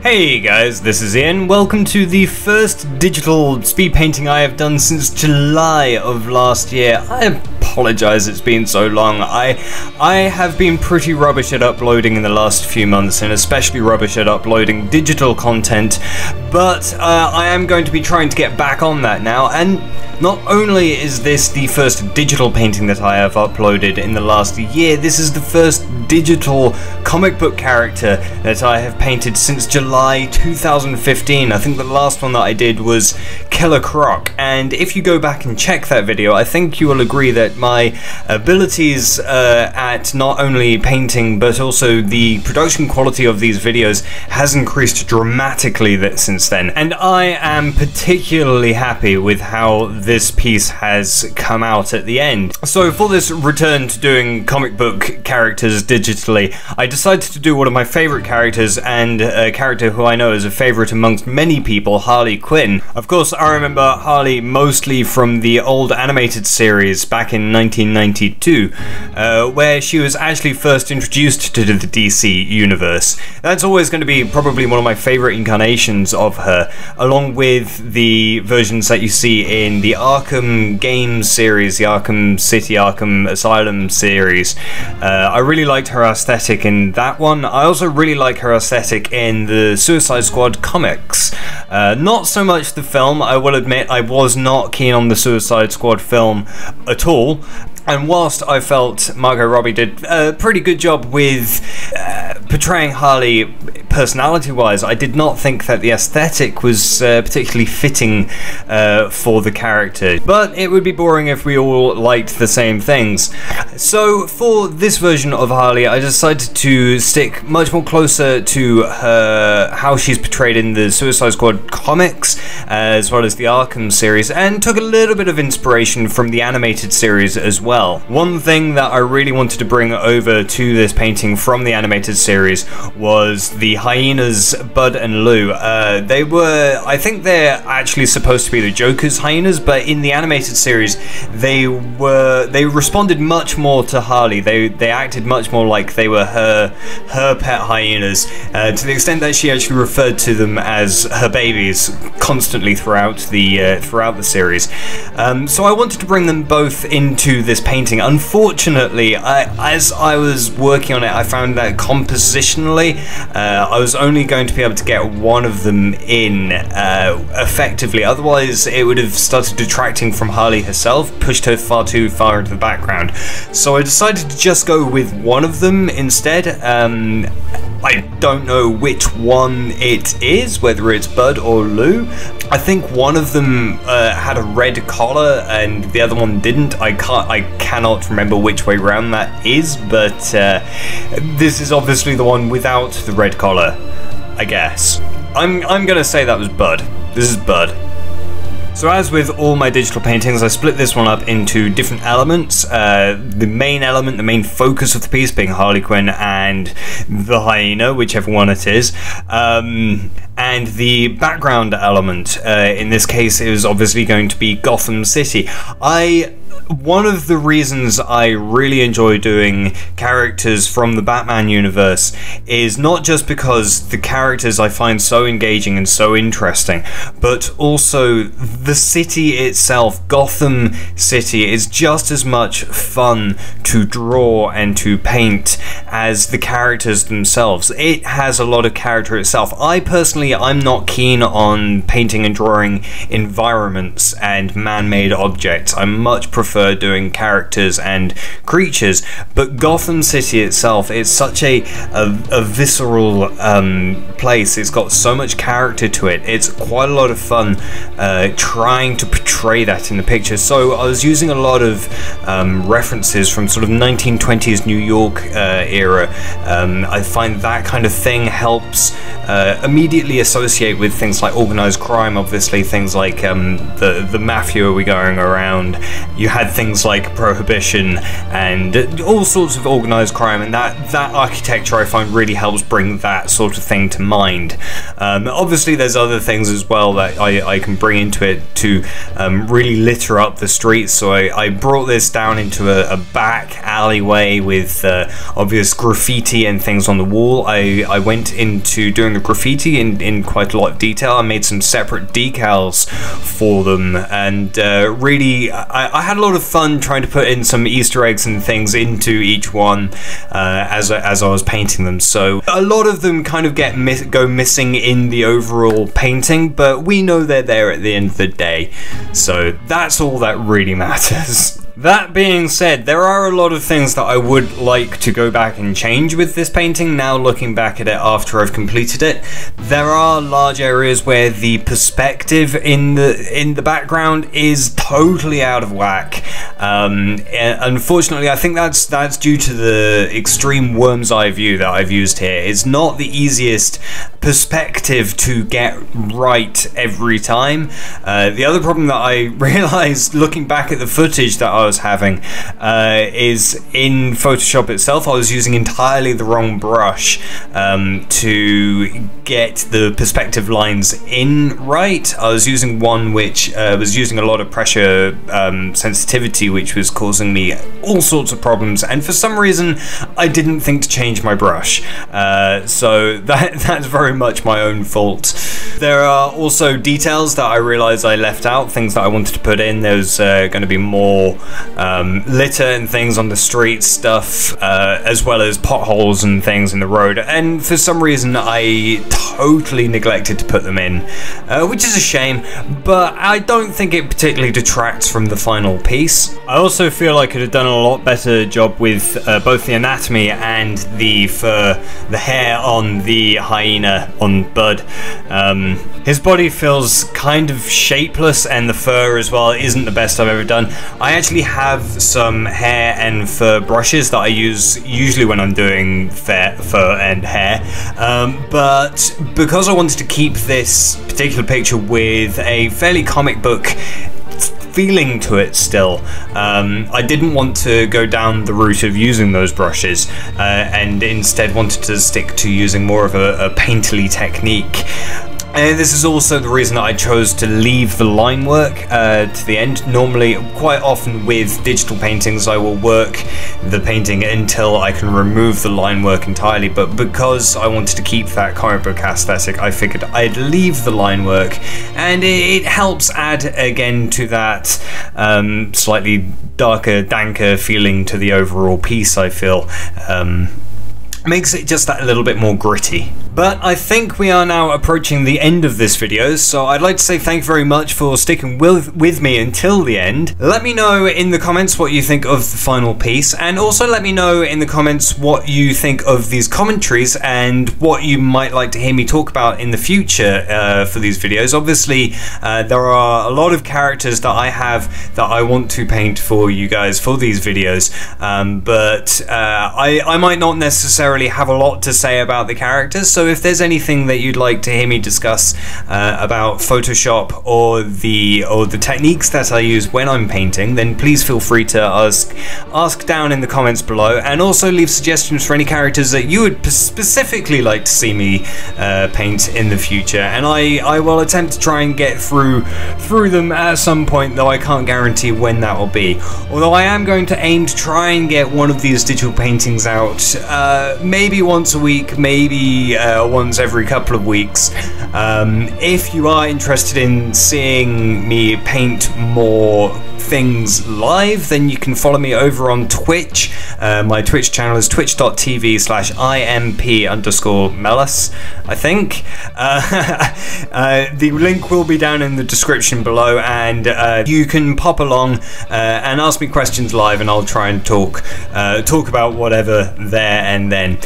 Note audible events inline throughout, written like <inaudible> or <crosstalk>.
Hey guys, this is Ian. Welcome to the first digital speed painting I have done since July of last year. I apologize it's been so long. I I have been pretty rubbish at uploading in the last few months and especially rubbish at uploading digital content, but uh, I am going to be trying to get back on that now and not only is this the first digital painting that I have uploaded in the last year, this is the first digital comic book character that I have painted since July 2015. I think the last one that I did was Killer Croc, and if you go back and check that video, I think you will agree that my abilities uh, at not only painting but also the production quality of these videos has increased dramatically since then, and I am particularly happy with how this piece has come out at the end. So for this return to doing comic book characters digitally, I decided to do one of my favourite characters and a character who I know is a favourite amongst many people, Harley Quinn. Of course, I remember Harley mostly from the old animated series back in 1992, uh, where she was actually first introduced to the DC universe. That's always going to be probably one of my favourite incarnations of her, along with the versions that you see in the Arkham games series, the Arkham City, Arkham Asylum series. Uh, I really liked her aesthetic that one. I also really like her aesthetic in the Suicide Squad comics. Uh, not so much the film, I will admit I was not keen on the Suicide Squad film at all. And whilst I felt Margot Robbie did a pretty good job with uh, portraying Harley personality wise, I did not think that the aesthetic was uh, particularly fitting uh, for the character. But it would be boring if we all liked the same things. So for this version of Harley, I decided to stick much more closer to her, how she's portrayed in the Suicide Squad comics, as well as the Arkham series, and took a little bit of inspiration from the animated series as well well. One thing that I really wanted to bring over to this painting from the animated series was the hyenas Bud and Lou. Uh, they were, I think they're actually supposed to be the Joker's hyenas, but in the animated series, they were they responded much more to Harley. They they acted much more like they were her her pet hyenas, uh, to the extent that she actually referred to them as her babies constantly throughout the uh, throughout the series. Um, so I wanted to bring them both into this painting. Unfortunately, I, as I was working on it, I found that compositionally, uh, I was only going to be able to get one of them in uh, effectively. Otherwise, it would have started detracting from Harley herself, pushed her far too far into the background. So I decided to just go with one of them instead. Um, I don't know which one it is, whether it's Bud or Lou. I think one of them uh, had a red collar and the other one didn't. I can't. I cannot remember which way round that is, but uh, this is obviously the one without the red collar, I guess. I'm, I'm gonna say that was Bud. This is Bud. So as with all my digital paintings, I split this one up into different elements. Uh, the main element, the main focus of the piece being Harley Quinn and the hyena, whichever one it is. Um, and the background element, uh, in this case, is obviously going to be Gotham City. I one of the reasons I really enjoy doing characters from the Batman universe is not just because the characters I find so engaging and so interesting, but also the city itself, Gotham City, is just as much fun to draw and to paint as the characters themselves. It has a lot of character itself. I personally, I'm not keen on painting and drawing environments and man-made objects. I much prefer prefer doing characters and creatures, but Gotham City itself is such a, a, a visceral um, place. It's got so much character to it. It's quite a lot of fun uh, trying to portray that in the picture. So I was using a lot of um, references from sort of 1920s New York uh, era. Um, I find that kind of thing helps uh, immediately associate with things like organized crime. Obviously, things like um, the the mafia we going around. You had things like prohibition and all sorts of organized crime, and that that architecture I find really helps bring that sort of thing to mind. Um, obviously, there's other things as well that I, I can bring into it to um, really litter up the streets. So I, I brought this down into a, a back alleyway with uh, obvious graffiti and things on the wall. I, I went into doing graffiti in, in quite a lot of detail. I made some separate decals for them, and uh, really, I, I, had a lot of fun trying to put in some Easter eggs and things into each one uh, as as I was painting them. So a lot of them kind of get miss go missing in the overall painting, but we know they're there at the end of the day. So that's all that really <laughs> matters. That being said, there are a lot of things that I would like to go back and change with this painting now looking back at it after I've completed it. There are large areas where the perspective in the in the background is totally out of whack. Um, unfortunately, I think that's that's due to the extreme worm's eye view that I've used here. It's not the easiest perspective to get right every time. Uh, the other problem that I <laughs> realized looking back at the footage that I was having uh, is in Photoshop itself, I was using entirely the wrong brush um, to get the perspective lines in right. I was using one which uh, was using a lot of pressure um, sensitivity, which was causing me all sorts of problems. And for some reason, I didn't think to change my brush. Uh, so <laughs> that that's very much my own fault. There are also details that I realized I left out, things that I wanted to put in. There's uh, going to be more um, litter and things on the street stuff, uh, as well as potholes and things in the road. And for some reason, I totally neglected to put them in, uh, which is a shame, but I don't think it particularly detracts from the final piece. I also feel I could have done a lot better job with uh, both the anatomy and the fur, the hair on the hyena on Bud. Um, his body feels kind of shapeless, and the fur as well isn't the best I've ever done. I actually have some hair and fur brushes that I use usually when I'm doing fur and hair, um, but because I wanted to keep this particular picture with a fairly comic book feeling to it still. Um, I didn't want to go down the route of using those brushes uh, and instead wanted to stick to using more of a, a painterly technique. And this is also the reason that I chose to leave the line work uh, to the end. Normally, quite often with digital paintings, I will work the painting until I can remove the line work entirely. But because I wanted to keep that comic book aesthetic, I figured I'd leave the line work. And it, helps add again to that um, slightly darker, danker feeling to the overall piece, I feel. Um, makes it just that a little bit more gritty. But I think we are now approaching the end of this video, so I'd like to say thank you very much for sticking with, with me until the end. Let me know in the comments what you think of the final piece, and also let me know in the comments what you think of these commentaries and what you might like to hear me talk about in the future uh, for these videos. Obviously, uh, there are a lot of characters that I have that I want to paint for you guys for these videos, um, but uh, I, I might not necessarily have a lot to say about the characters, so if there's anything that you'd like to hear me discuss uh, about Photoshop or the or the techniques that I use when I'm painting, then please feel free to ask ask down in the comments below, and also leave suggestions for any characters that you would specifically like to see me uh, paint in the future. And I I will attempt to try and get through through them at some point, though I can't guarantee when that will be. Although I am going to aim to try and get one of these digital paintings out, uh, maybe once a week, maybe. Uh, uh, once every couple of weeks. Um, if you are interested in seeing me paint more things live, then you can follow me over on Twitch. Uh, my Twitch channel is twitch.tv slash imp underscore meles, I think. Uh, <laughs> uh, the link will be down in the description below, and uh, you can pop along uh, and ask me questions live, and I'll try and talk talk about whatever there and then.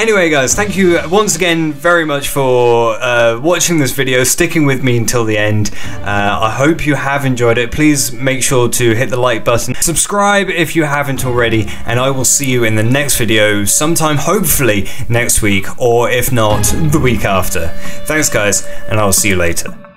Anyway, guys, thank you once again very much for uh, watching this video, sticking with me until the end. Uh, I hope you have enjoyed it. Please make sure to hit the like button, subscribe if you haven't already, and I will see you in the next video sometime hopefully next week, or if not, the week after. Thanks guys, and I'll see you later.